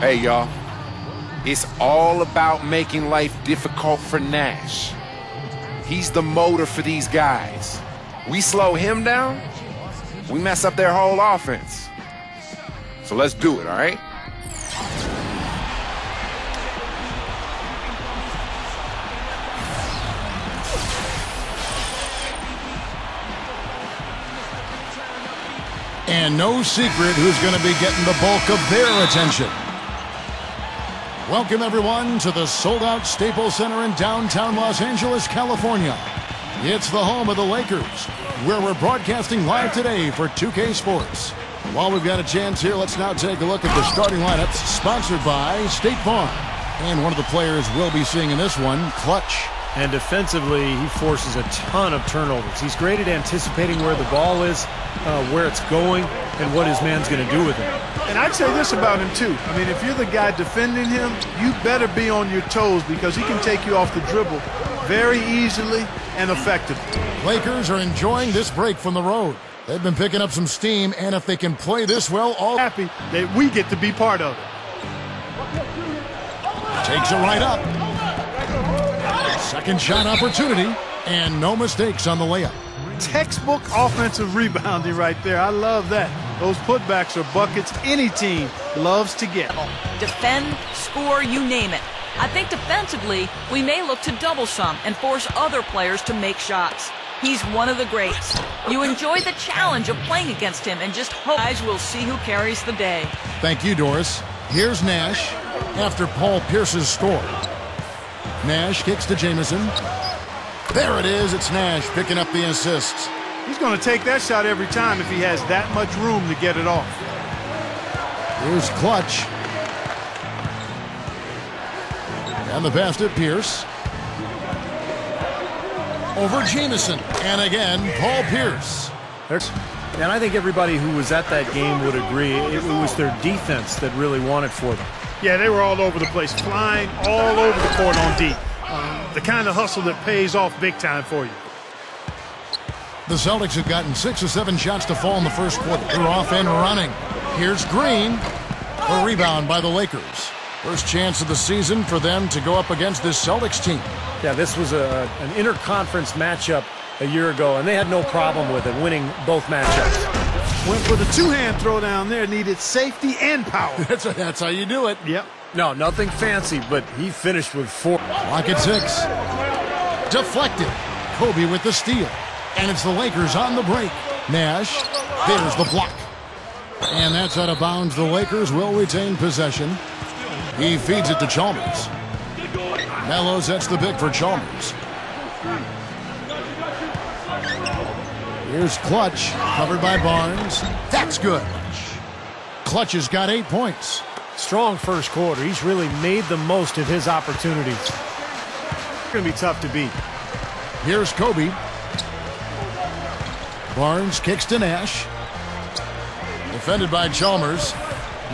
Hey, y'all. It's all about making life difficult for Nash. He's the motor for these guys. We slow him down, we mess up their whole offense. So let's do it, all right? And no secret who's going to be getting the bulk of their attention. Welcome, everyone, to the sold-out Staples Center in downtown Los Angeles, California. It's the home of the Lakers, where we're broadcasting live today for 2K Sports. While we've got a chance here, let's now take a look at the starting lineups, sponsored by State Farm. And one of the players we'll be seeing in this one, Clutch. And defensively, he forces a ton of turnovers. He's great at anticipating where the ball is, uh, where it's going, and what his man's going to do with it. And I'd say this about him, too. I mean, if you're the guy defending him, you better be on your toes because he can take you off the dribble very easily and effectively. Lakers are enjoying this break from the road. They've been picking up some steam, and if they can play this well, all happy that we get to be part of it. Takes it right up. Second shot opportunity, and no mistakes on the layup. Textbook offensive rebounding right there. I love that. Those putbacks are buckets any team loves to get. Defend, score, you name it. I think defensively, we may look to double some and force other players to make shots. He's one of the greats. You enjoy the challenge of playing against him and just hope guys will see who carries the day. Thank you, Doris. Here's Nash after Paul Pierce's score. Nash kicks to Jamison. There it is. It's Nash picking up the assists. He's going to take that shot every time if he has that much room to get it off. Here's Clutch. And the pass to Pierce. Over Jamison. And again, Paul Pierce. And I think everybody who was at that game would agree it was their defense that really won it for them. Yeah, they were all over the place, flying all over the court on deep. Um, the kind of hustle that pays off big time for you. The Celtics have gotten six or seven shots to fall in the first quarter. They're off and running. Here's Green. A rebound by the Lakers. First chance of the season for them to go up against this Celtics team. Yeah, this was a, an interconference matchup a year ago, and they had no problem with it, winning both matchups. Went for the two-hand throw down there, needed safety and power. that's, that's how you do it. Yep. No, nothing fancy, but he finished with four. Clock at six. Deflected. Kobe with the steal. And it's the Lakers on the break. Nash, there's the block. And that's out of bounds. The Lakers will retain possession. He feeds it to Chalmers. Melo sets the pick for Chalmers. Here's Clutch, covered by Barnes. That's good. Clutch has got eight points. Strong first quarter. He's really made the most of his opportunities. Going to be tough to beat. Here's Kobe. Barnes kicks to Nash. Defended by Chalmers.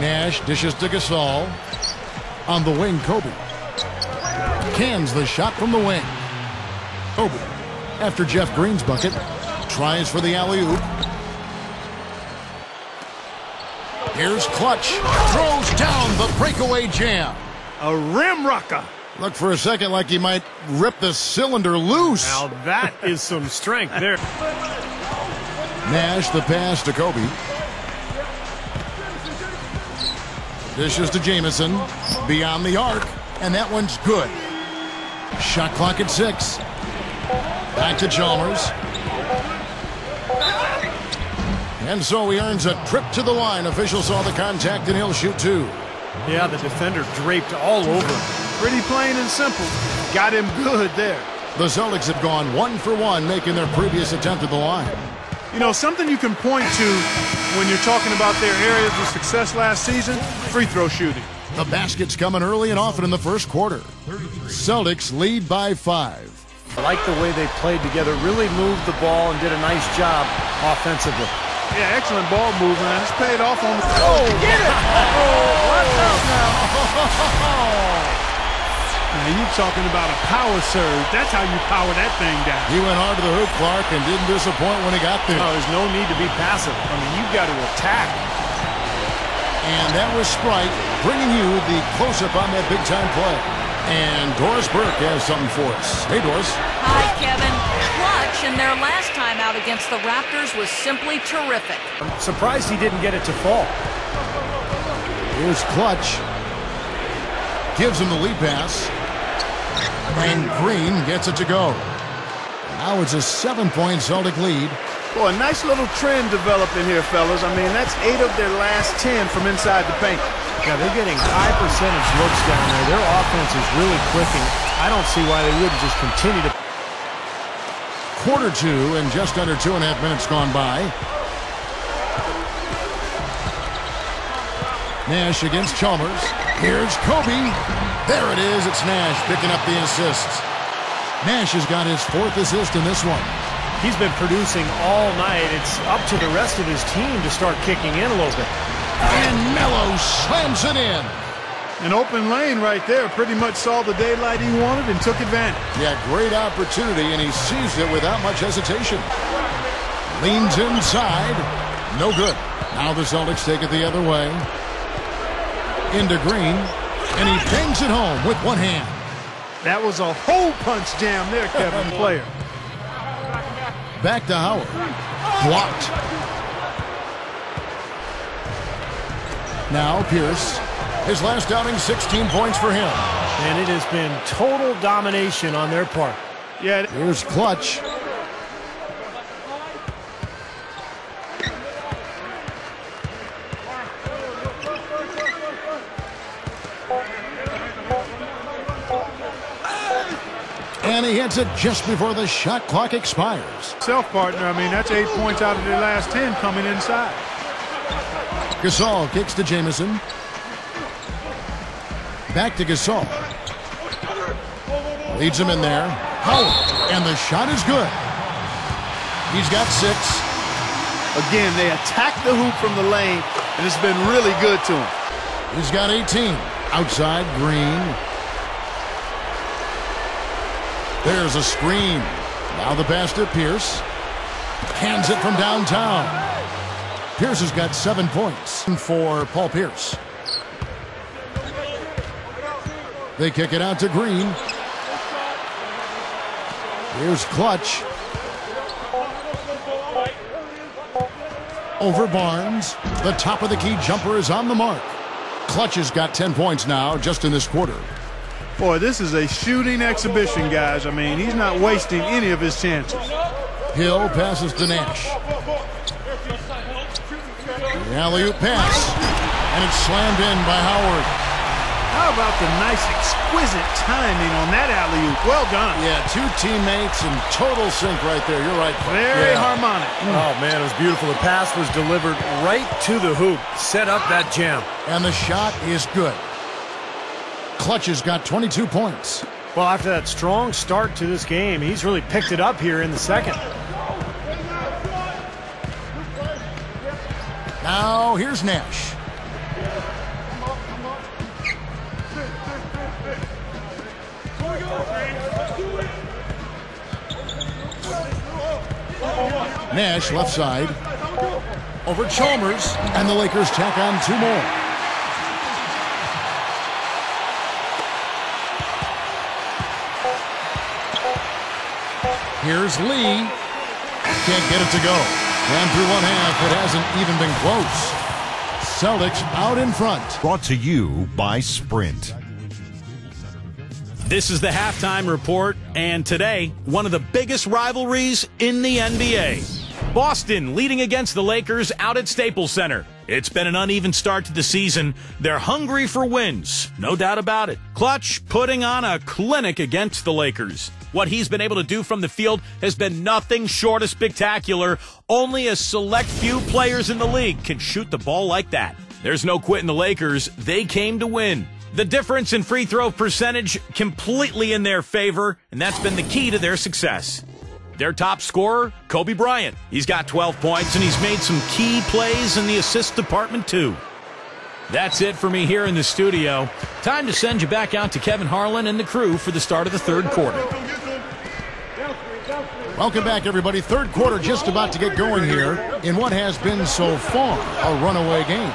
Nash dishes to Gasol. On the wing, Kobe. Cans the shot from the wing. Kobe, after Jeff Green's bucket, tries for the alley-oop. Here's Clutch. Throws down the breakaway jam. A rim rocker. Look for a second like he might rip the cylinder loose. Now that is some strength there. Nash the pass to Kobe. Dishes to Jamison. Beyond the arc. And that one's good. Shot clock at six. Back to Chalmers. And so he earns a trip to the line. Officials saw the contact and he'll shoot two. Yeah, the defender draped all over him. Pretty plain and simple. Got him good there. The Celtics have gone one for one, making their previous attempt at the line. You know, something you can point to when you're talking about their areas of success last season, free throw shooting. The basket's coming early and often in the first quarter. Celtics lead by five. I like the way they played together, really moved the ball and did a nice job offensively. Yeah, excellent ball movement. It's paid off on the... Oh, get it! Oh, watch out now. Now, you talking about a power surge. That's how you power that thing down. He went hard to the hoop, Clark, and didn't disappoint when he got there. No, there's no need to be passive. I mean, you've got to attack. And that was Sprite bringing you the close-up on that big-time play. And Doris Burke has something for us. Hey, Doris. Hi, Kevin. Clutch in their last time out against the Raptors was simply terrific. I'm surprised he didn't get it to fall. Here's Clutch. Gives him the lead pass. And Green gets it to go. Now it's a seven-point Celtic lead. Boy, a nice little trend developing here, fellas. I mean, that's eight of their last ten from inside the paint. Yeah, they're getting high percentage looks down there. Their offense is really clicking. I don't see why they wouldn't just continue to. Quarter two and just under two and a half minutes gone by. Nash against Chalmers. Here's Kobe. There it is. It's Nash picking up the assists. Nash has got his fourth assist in this one. He's been producing all night. It's up to the rest of his team to start kicking in a little bit. And Melo slams it in. An open lane right there. Pretty much saw the daylight he wanted and took advantage. Yeah, great opportunity, and he seized it without much hesitation. Leans inside. No good. Now the Celtics take it the other way. Into Green. And he bangs it home with one hand. That was a hole punch jam there, Kevin, player. Back to Howard. Blocked. Now Pierce. His last outing, 16 points for him. And it has been total domination on their part. Yeah, Here's Clutch. And he hits it just before the shot clock expires. self partner. I mean, that's eight points out of their last ten coming inside. Gasol kicks to Jamison. Back to Gasol. Leads him in there. Howard. And the shot is good. He's got six. Again, they attack the hoop from the lane, and it's been really good to him. He's got 18. Outside, Green. There's a screen. Now the pass to Pierce. Hands it from downtown. Pierce has got seven points for Paul Pierce. They kick it out to Green. Here's Clutch. Over Barnes. The top of the key jumper is on the mark. Clutch has got 10 points now just in this quarter. Boy, this is a shooting exhibition, guys. I mean, he's not wasting any of his chances. Hill passes to Nash. The alley-oop pass. And it's slammed in by Howard. How about the nice, exquisite timing on that alley-oop? Well done. Yeah, two teammates in total sync right there. You're right. Very Yeah. harmonic. Oh, man, it was beautiful. The pass was delivered right to the hoop. Set up that jam. And the shot is good. Clutch has got 22 points. Well, after that strong start to this game, he's really picked it up here in the second. Now here's Nash. Nash left side. Over Chalmers. And the Lakers tack on two more. Here's Lee. Can't get it to go. And through one half, it hasn't even been close. Celtics out in front. Brought to you by Sprint. This is the halftime report, and today, one of the biggest rivalries in the NBA. Boston leading against the Lakers out at Staples Center. It's been an uneven start to the season. They're hungry for wins, no doubt about it. Clutch putting on a clinic against the Lakers. What he's been able to do from the field has been nothing short of spectacular. Only a select few players in the league can shoot the ball like that. There's no quitting the Lakers. They came to win. The difference in free throw percentage completely in their favor, and that's been the key to their success. Their top scorer, Kobe Bryant. He's got 12 points, and he's made some key plays in the assist department, too. That's it for me here in the studio. Time to send you back out to Kevin Harlan and the crew for the start of the third quarter. Welcome back, everybody. Third quarter just about to get going here in what has been so far a runaway game.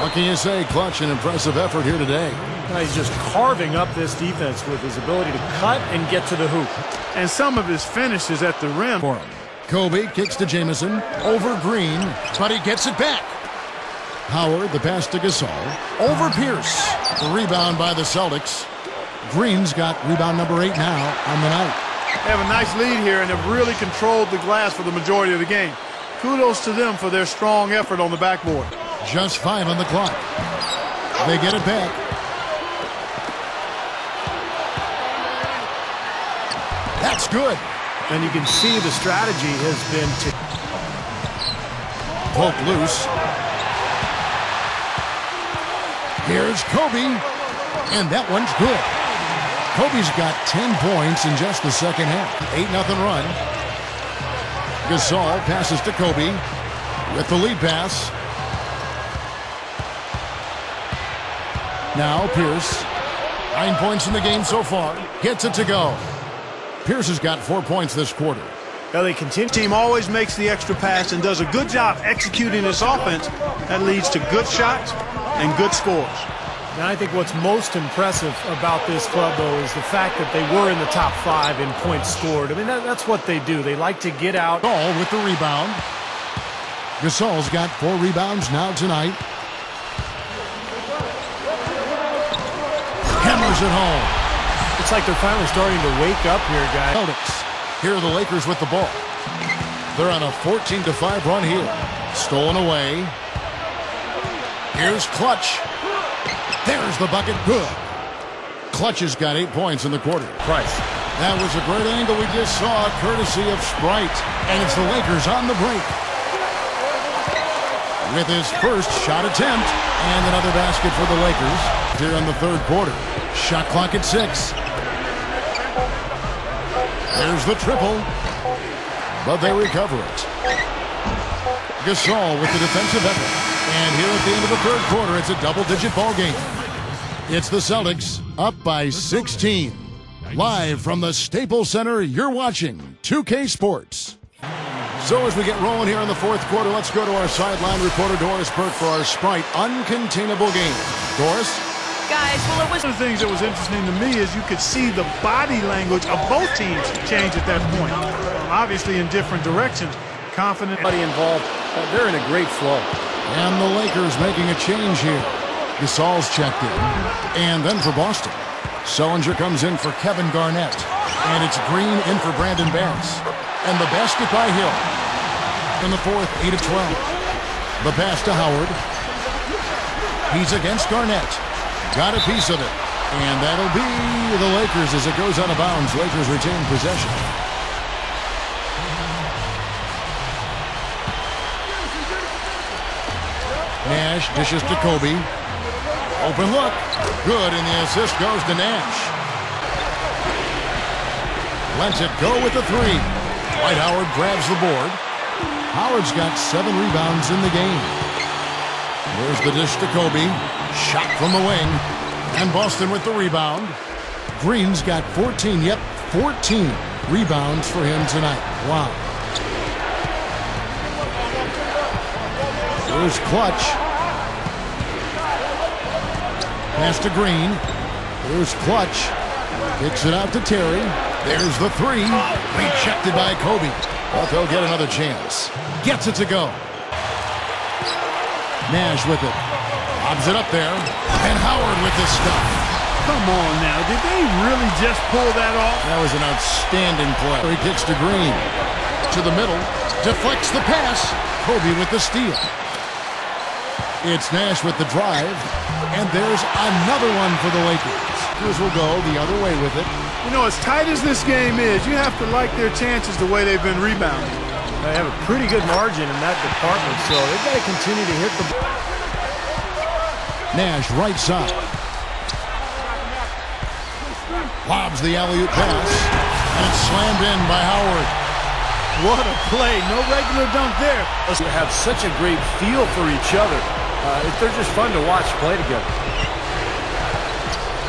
What can you say? Clutch and impressive effort here today. He's just carving up this defense with his ability to cut and get to the hoop. And some of his finishes at the rim. For him. Kobe kicks to Jamison. Over Green, but he gets it back. Howard, the pass to Gasol. Over Pierce. The rebound by the Celtics. Green's got rebound number eight now on the night. They have a nice lead here and have really controlled the glass for the majority of the game. Kudos to them for their strong effort on the backboard. Just five on the clock. They get it back. That's good. And you can see the strategy has been to Poke loose. Here's Kobe. And that one's good. Kobe's got 10 points in just the second half. 8 nothing run. Gasol passes to Kobe with the lead pass. Now Pierce. Nine points in the game so far. Gets it to go. Pierce has got four points this quarter. Now they continue. Team always makes the extra pass and does a good job executing this offense. That leads to good shots and good scores. And I think what's most impressive about this club, though, is the fact that they were in the top five in points scored. I mean, that, that's what they do. They like to get out. Gasol with the rebound. Gasol's got four rebounds now tonight. Hammers it home. It's like they're finally starting to wake up here, guys. Celtics. Here are the Lakers with the ball. They're on a 14 to 5 run here. Stolen away. Here's Clutch. There's the bucket. Good. Clutch has got eight points in the quarter. Price. That was a great angle we just saw, courtesy of Sprite. And it's the Lakers on the break. With his first shot attempt and another basket for the Lakers here in the third quarter. Shot clock at six. There's the triple. But they recover it. Gasol with the defensive effort. And here at the end of the third quarter, it's a double-digit ball game. It's the Celtics up by 16. Live from the Staples Center, you're watching 2K Sports. So as we get rolling here in the fourth quarter, let's go to our sideline reporter Doris Burke for our Sprite Uncontainable game. Doris? Guys, well, it was... One of the things that was interesting to me is you could see the body language of both teams change at that point. Obviously in different directions. Confident. Everybody involved, they're in a great flow. And the Lakers making a change here. Gasol's checked in. And then for Boston, Sullinger comes in for Kevin Garnett. And it's Green in for Brandon Bass. And the basket by Hill. In the fourth, 8 of 12. The pass to Howard. He's against Garnett. Got a piece of it. And that'll be the Lakers as it goes out of bounds. Lakers retain possession. Nash dishes to Kobe. Open look. Good, and the assist goes to Nash. Lets it go with the three. Dwight Howard grabs the board. Howard's got seven rebounds in the game. There's the dish to Kobe. Shot from the wing. And Boston with the rebound. Green's got 14. Yep, 14 rebounds for him tonight. Wow. Here's Clutch. Pass to Green. Here's Clutch. Kicks it out to Terry. There's the three. Rejected by Kobe. But they'll get another chance. Gets it to go. Nash with it. Lobs it up there. And Howard with the stuff. Come on now. Did they really just pull that off? That was an outstanding play. He kicks to Green. To the middle. Deflects the pass. Kobe with the steal. It's Nash with the drive. And there's another one for the Lakers. Lakers will go the other way with it. You know, as tight as this game is, you have to like their chances the way they've been rebounding. They have a pretty good margin in that department, so they've got to continue to hit the... Ball. Nash right side. Lobs the alley-oop pass. And it's slammed in by Howard. What a play. No regular dunk there. They have such a great feel for each other. Uh, they're just fun to watch play together.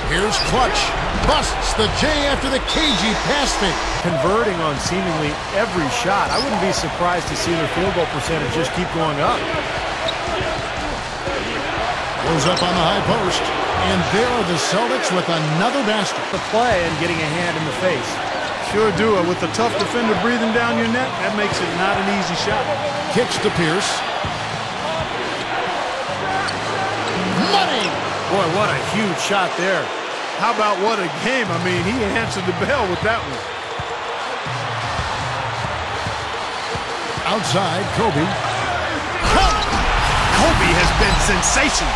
Here's Clutch. Busts the J after the cagey pass fake. Converting on seemingly every shot. I wouldn't be surprised to see their field goal percentage just keep going up. Goes up on the high post. And there are the Celtics with another basket. The play and getting a hand in the face. Sure do it. With the tough defender breathing down your neck, that makes it not an easy shot. Kicks to Pierce. Boy, what a huge shot there. How about what a game? I mean, he answered the bell with that one. Outside, Kobe. Kobe has been sensational.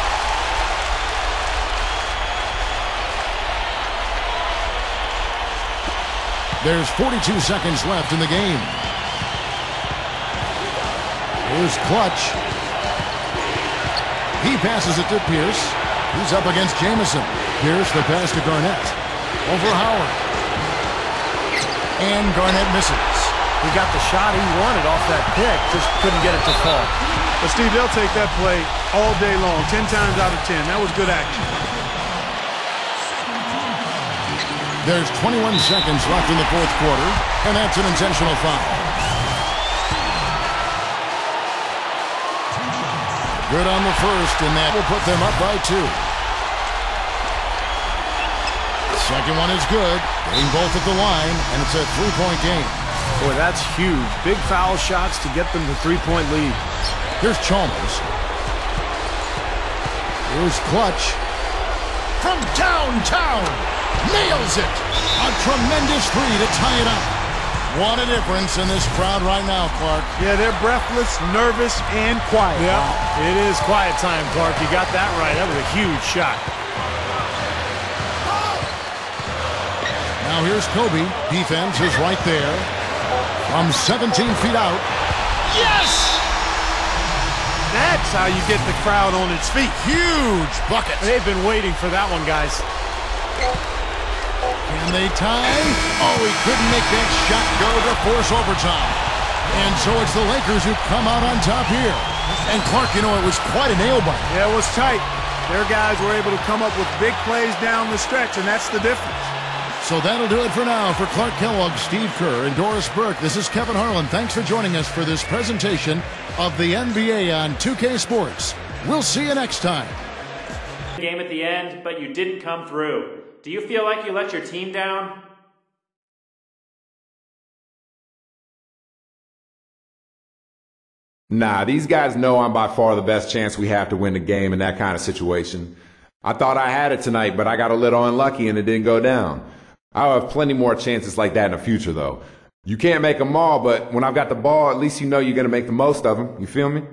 There's 42 seconds left in the game. Here's Clutch. He passes it to Pierce. He's up against Jamison. Here's the pass to Garnett. Over Howard. And Garnett misses. He got the shot he wanted off that pick, just couldn't get it to fall. But Steve, they'll take that play all day long, 10 times out of 10. That was good action. There's 21 seconds left in the fourth quarter, and that's an intentional foul. Good on the first, and that will put them up by two. Second one is good, getting both at the line, and it's a three-point game. Boy, that's huge. Big foul shots to get them the three-point lead. Here's Chalmers. Here's Clutch. From downtown, nails it. A tremendous three to tie it up. What a difference in this crowd right now, Clark. Yeah, they're breathless, nervous, and quiet. Yeah, it is quiet time, Clark. You got that right. That was a huge shot. Now here's Kobe. Defense is right there. From 17 feet out. Yes! That's how you get the crowd on its feet. Huge bucket. They've been waiting for that one, guys. Can they tie? Oh, he couldn't make that shot go to force overtime. And so it's the Lakers who come out on top here. And Clark, you know, it was quite a nail biter. Yeah, it was tight. Their guys were able to come up with big plays down the stretch, and that's the difference. So that'll do it for now. For Clark Kellogg, Steve Kerr, and Doris Burke, this is Kevin Harlan. Thanks for joining us for this presentation of the NBA on 2K Sports. We'll see you next time. Game at the end, but you didn't come through. Do you feel like you let your team down? Nah, these guys know I'm by far the best chance we have to win the game in that kind of situation. I thought I had it tonight, but I got a little unlucky and it didn't go down. I'll have plenty more chances like that in the future, though. You can't make them all, but when I've got the ball, at least you know you're going to make the most of them. You feel me?